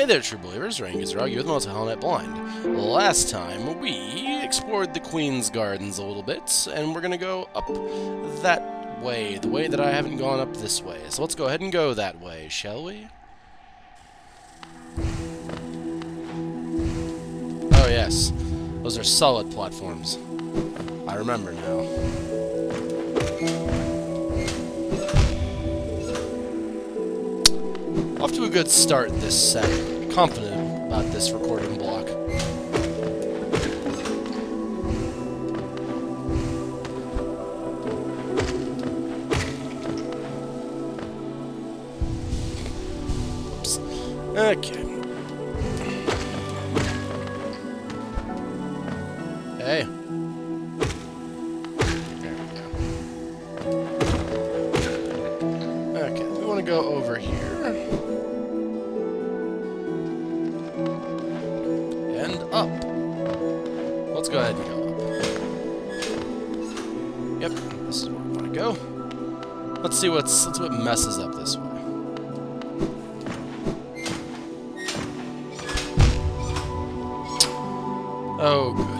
Hey there, true believers. Rayne Kisaragi, you with Most Helmet Blind. Last time, we explored the Queen's Gardens a little bit, and we're gonna go up that way, the way that I haven't gone up this way. So let's go ahead and go that way, shall we? Oh yes, those are solid platforms. I remember now. Off to a good start this set. Confident about this recording block. Oops. Okay. See what's let's see what messes up this way. Oh, good.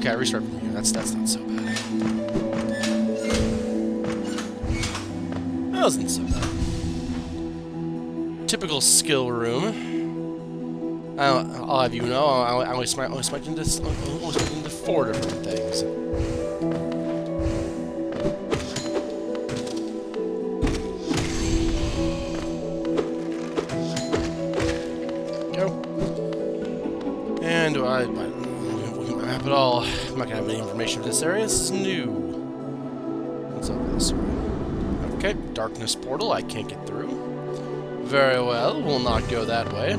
Okay, restart from here. That's that's not so bad. That wasn't so bad. Typical skill room. I don't, I'll have you know, I, I only smart, only smart into, smart into four different things. Not gonna have any information for this area. This is new. What's over this way? Okay, darkness portal. I can't get through. Very well. We'll not go that way.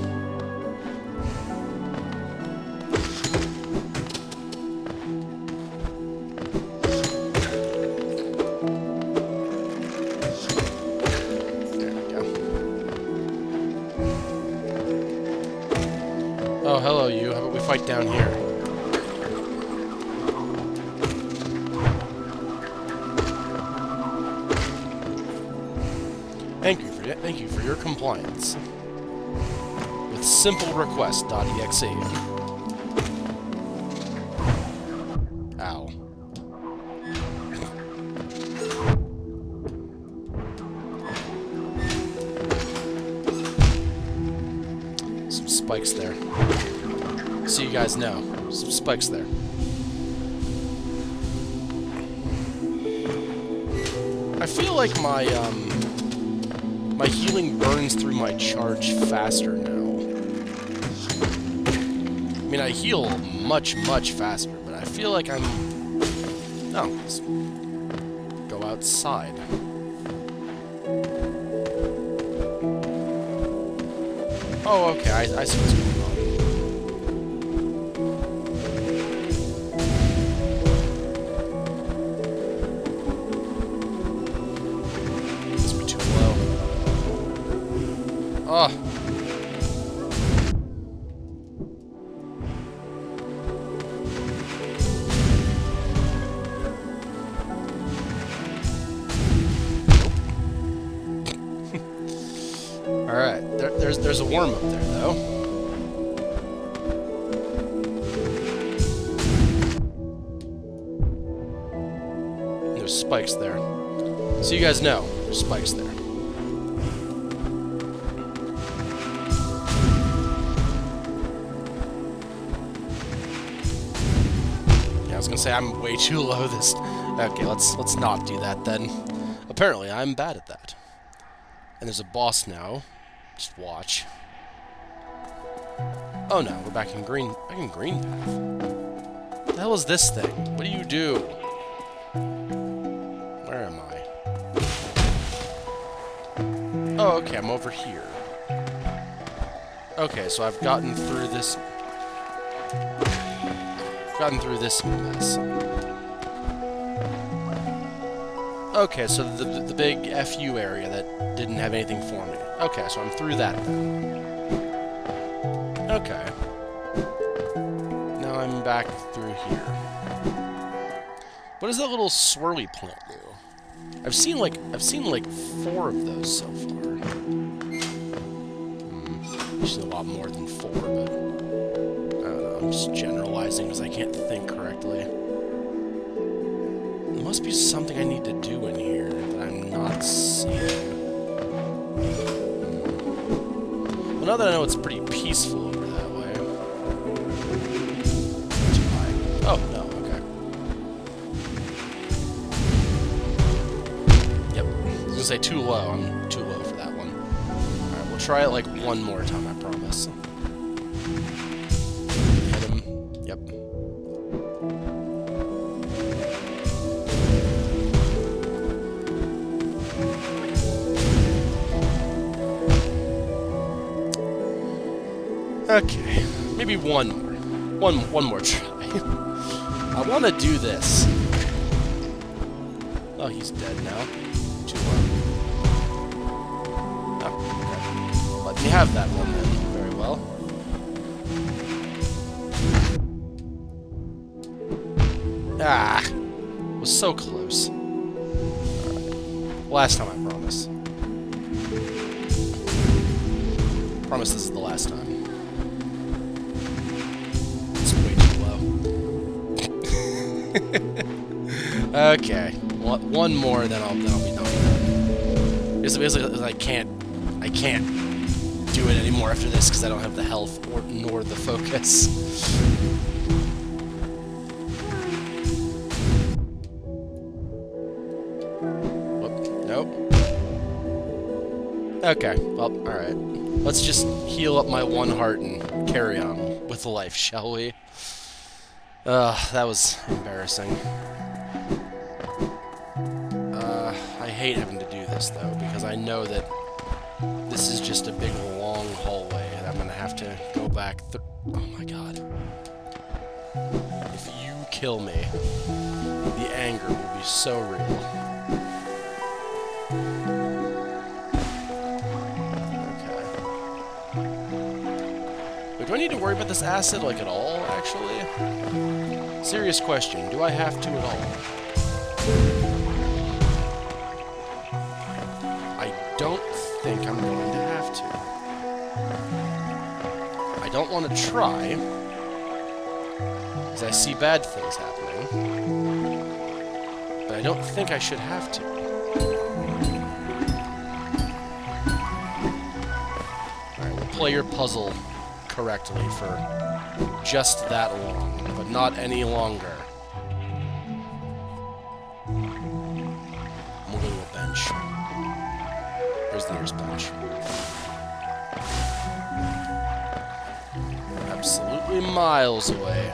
Oh, hello, you. How about we fight down here? Thank you for your compliance. With simplerequest.exe. Ow. Some spikes there. So you guys know. Some spikes there. I feel like my um my healing burns through my charge faster now. I mean, I heal much, much faster, but I feel like I'm... Oh, let's go outside. Oh, okay, I, I see there's there's a worm up there though. There's spikes there. So you guys know, there's spikes there. Yeah, I was gonna say I'm way too low this. Okay, let's let's not do that then. Apparently, I'm bad at that. And there's a boss now. Just watch. Oh no, we're back in green. Back in green path. What the hell is this thing? What do you do? Where am I? Oh, okay, I'm over here. Okay, so I've gotten through this... Gotten through this mess. Okay, so the, the, big FU area that didn't have anything for me. Okay, so I'm through that then. Okay. Now I'm back through here. What does that little swirly plant do? I've seen like I've seen like four of those so far. Hmm. Actually, a lot more than four, but I don't know. I'm just generalizing because I can't think correctly. There must be something I need to do in here that I'm not seeing. Well, now that I know it's pretty peaceful over that way. Oh, no, okay. Yep. I was gonna say too low. I'm too low for that one. Alright, we'll try it like one more time, I promise. Hit him. Yep. Okay, maybe one more. One, one more try. I want to do this. Oh, he's dead now. Too low. Oh. Let me have that one then. Very well. Ah, was so close. Last time, I promise. Promise this is the last time. okay, one more, then I'll then I'll be done. It's basically I can't I can't do it anymore after this because I don't have the health or nor the focus. Nope. Okay, well, alright. Let's just heal up my one heart and carry on with life, shall we? Ugh, that was embarrassing. Uh, I hate having to do this, though, because I know that this is just a big, long hallway, and I'm gonna have to go back th- Oh my god. If you kill me, the anger will be so real. Do I need to worry about this acid, like, at all, actually? Serious question, do I have to at all? I don't think I'm going to have to. I don't want to try, because I see bad things happening. But I don't think I should have to. Alright, we'll play your puzzle correctly for just that long, but not any longer. And We'll go to a bench. Here's the nearest bench. Absolutely miles away.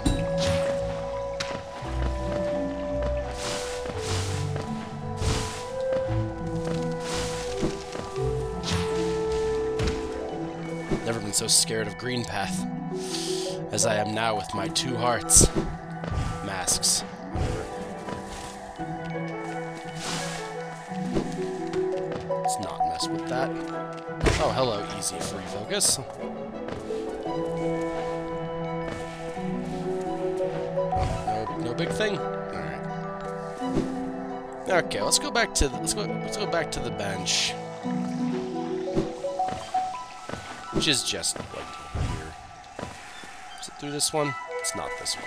Never been so scared of Green Path as I am now with my two hearts. Masks. Let's not mess with that. Oh, hello, easy free focus. No, no big thing. All right. Okay, let's go back to the, let's go let's go back to the bench, which is just like through this one? It's not this one.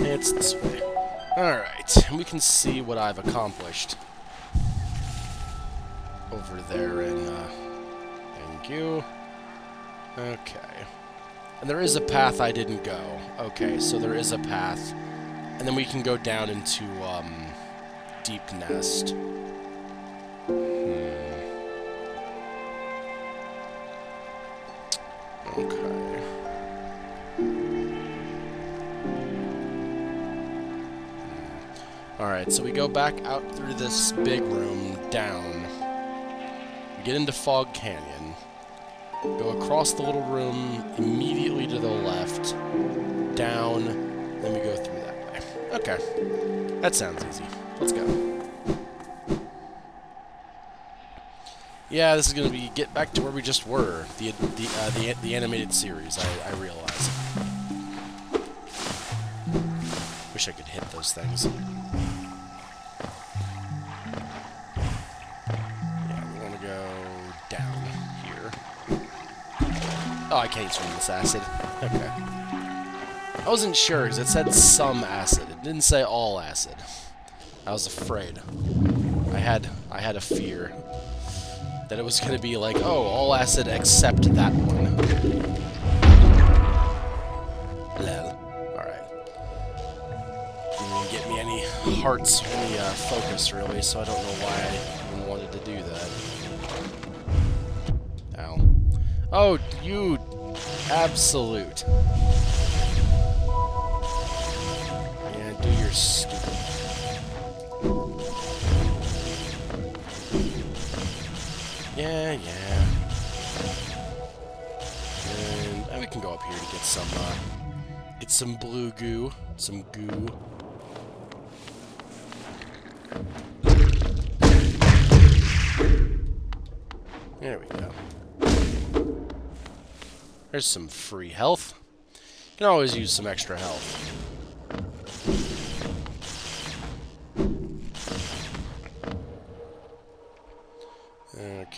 It's this way. Alright, we can see what I've accomplished. Over there in, uh, thank you. Okay. And there is a path I didn't go. Okay, so there is a path. And then we can go down into, um, Deep Nest. Hmm. Okay. Alright, so we go back out through this big room, down. Get into Fog Canyon. go across the little room, immediately to the left, down, then we go through that way. Okay. That sounds easy. Let's go. Yeah, this is gonna be get back to where we just were. The the uh, the the animated series. I I realize. Wish I could hit those things. Yeah, we want to go down here. Oh, I can't swim this acid. Okay. I wasn't sure because it said some acid. It didn't say all acid. I was afraid. I had I had a fear that it was going to be like, oh, all acid except that one. Lel. Alright. Didn't get me any hearts, any uh, focus, really, so I don't know why I even wanted to do that. Ow. Oh, you absolute. Yeah, do your stupid Yeah, yeah. And, we can go up here to get some, uh, get some blue goo, some goo. There we go. There's some free health. You can always use some extra health.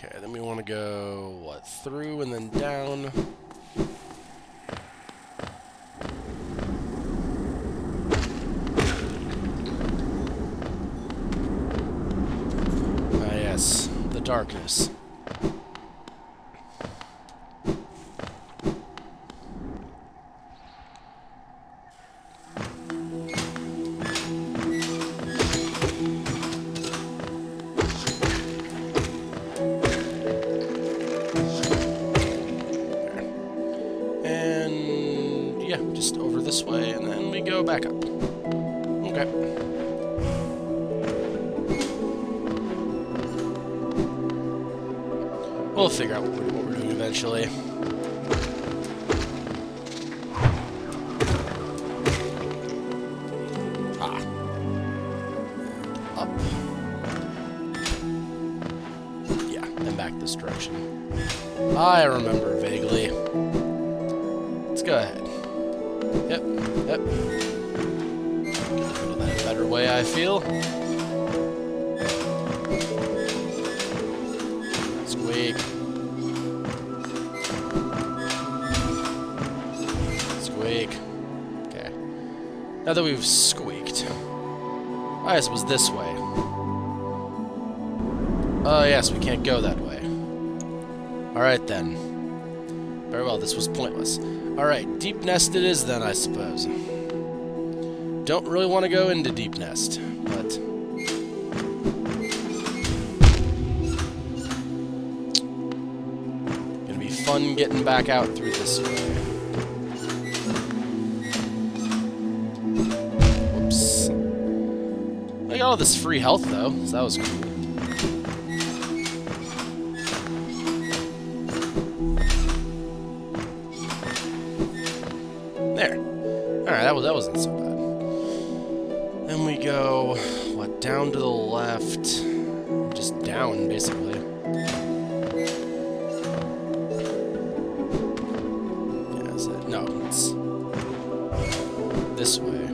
Okay, then we want to go, what, through and then down. Ah, yes, the darkness. Back this direction. I remember vaguely. Let's go ahead. Yep, yep. Get that better way, I feel. Squeak. Squeak. Okay. Now that we've squeaked, I guess it was this way. Oh, yes, we can't go that way. Alright then. Very well, this was pointless. Alright, Deep Nest it is then, I suppose. Don't really want to go into Deep Nest, but... Gonna be fun getting back out through this way. Whoops. I got all this free health, though, so that was cool. Left. Just down, basically. Yeah, is it? No, it's this way.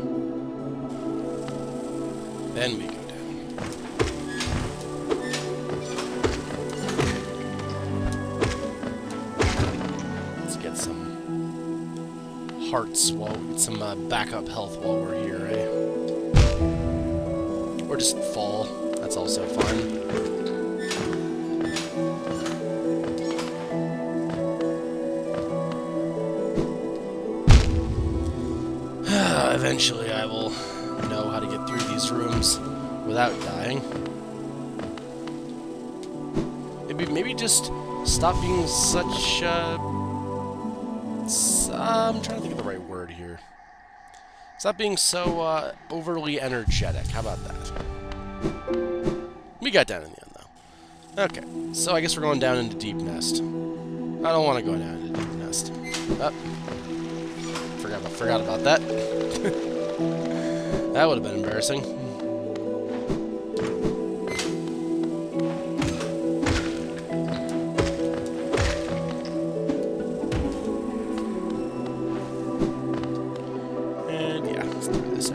Then we go down. Let's get some hearts while some uh, backup health while we're here, eh? Or just also fun. Eventually, I will know how to get through these rooms without dying. Maybe, maybe just stop being such, uh, uh, I'm trying to think of the right word here. Stop being so uh, overly energetic. How about that? We got down in the end, though. Okay, so I guess we're going down into Deep Nest. I don't want to go down into deep nest. Oh. Forgot, forgot about that. that would have been embarrassing. And yeah, is this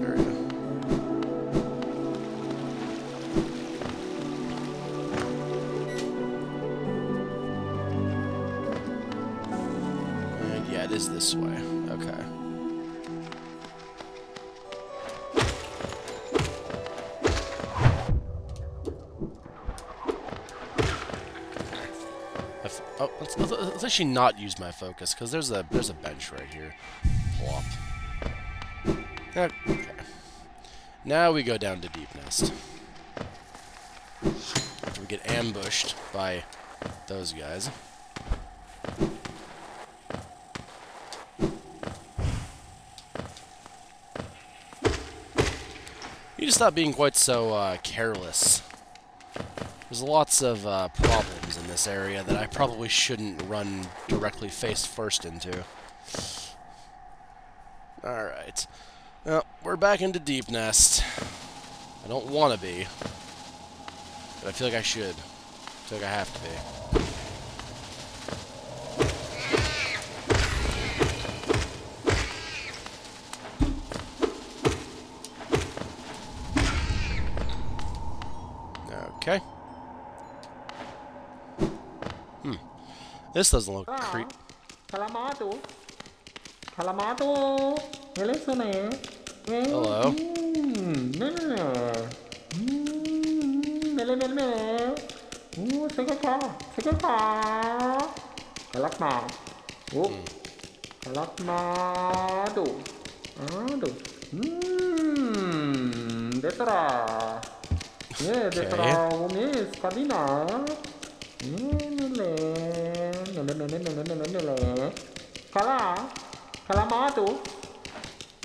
way. Okay. oh, let's, let's, let's, actually not use my focus because there's a there's a bench right here. Plop. Okay. Now we go down to Deep Nest. We get ambushed by those guys. You just stop being quite so uh, careless. There's lots of uh, problems in this area that I probably shouldn't run directly face first into. Alright. Well, we're back into Deep Nest. I don't want to be. But I feel like I should. I feel like I have to be. Okay. Hmm. This doesn't look ah, creep. Kalamado. Kalamado. Hello. Hello. Mele mele mele. Ooh, sige ka. Sige ka. Kalak na. Oh. Kalak na do. Ah, do. Hmm. Detra. Okay. Kalamatu?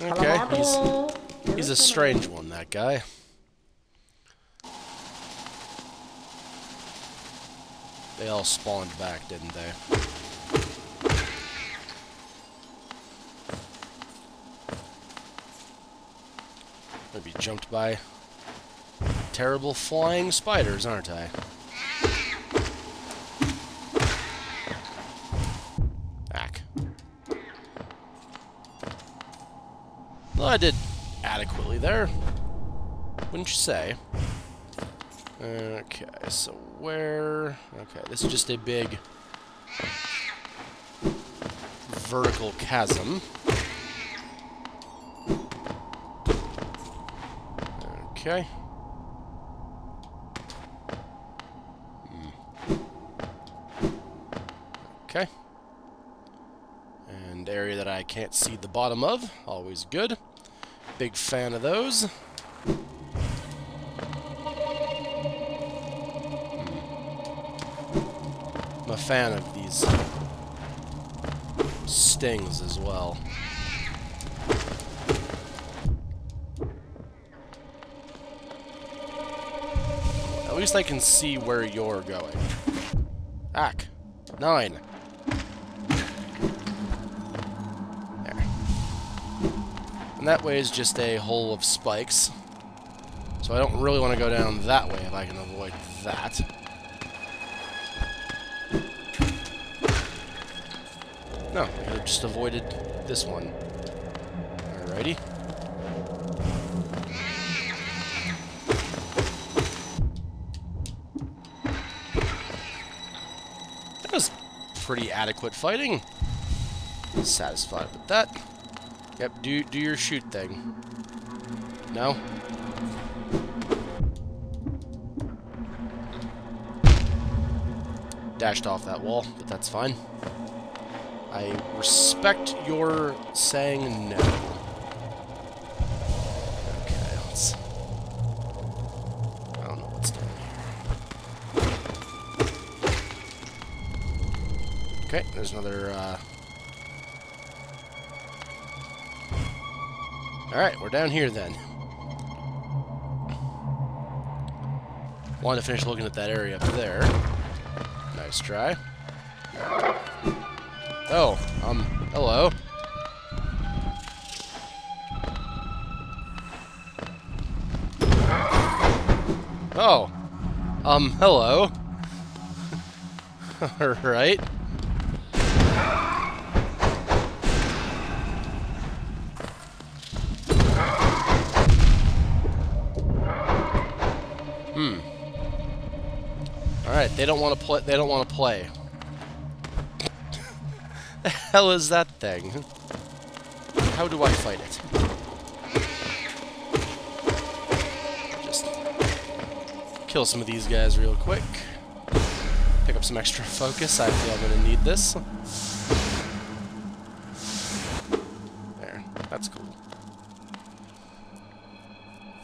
Okay, he's, he's a strange one, that guy. They all spawned back, didn't they? Maybe jumped by terrible flying spiders, aren't I? Back. Well, I did adequately there. Wouldn't you say? Okay, so where... Okay, this is just a big vertical chasm. Okay. Okay. And area that I can't see the bottom of, always good. Big fan of those. Hmm. I'm a fan of these stings as well. At least I can see where you're going. Ack. Nine. That way is just a hole of spikes. So I don't really want to go down that way if I can avoid that. No, I've just avoided this one. Alrighty. That was pretty adequate fighting. Satisfied with that. Yep, do do your shoot thing. No? Dashed off that wall, but that's fine. I respect your saying no. Okay, let's... I don't know what's. Okay, there's another, uh... Alright, we're down here then. Wanted to finish looking at that area up there. Nice try. Oh, um, hello. Oh, um, hello. Alright. They don't want to play they don't want to play. the hell is that thing? How do I fight it? Just kill some of these guys real quick. Pick up some extra focus. I feel I'm gonna need this. There. That's cool.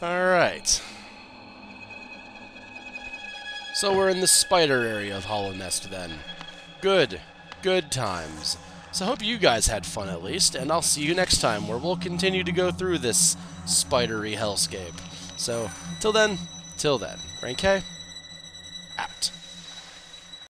Alright. So we're in the spider area of Hallownest then. Good. Good times. So I hope you guys had fun at least, and I'll see you next time where we'll continue to go through this spidery hellscape. So, till then, till then. Rank K.